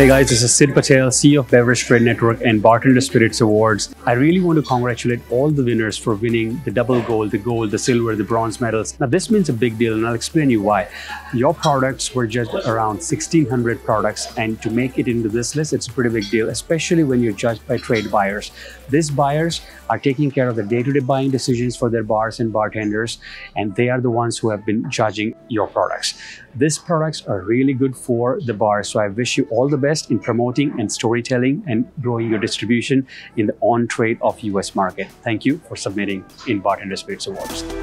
Hey guys, this is Sid Patel, CEO of Beverage Trade Network and Bartender Spirits Awards. I really want to congratulate all the winners for winning the double gold, the gold, the silver, the bronze medals. Now this means a big deal and I'll explain you why. Your products were judged around 1600 products and to make it into this list, it's a pretty big deal, especially when you're judged by trade buyers. These buyers are taking care of the day-to-day -day buying decisions for their bars and bartenders and they are the ones who have been judging your products. These products are really good for the bar, so I wish you all the best in promoting and storytelling and growing your distribution in the on trade of US market. Thank you for submitting in Bartender Spirits Awards.